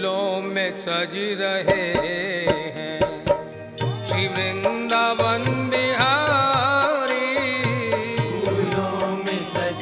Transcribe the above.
फूलों में सज रहे हैं। श्री वृंदावन बिहारी। फूलों में सज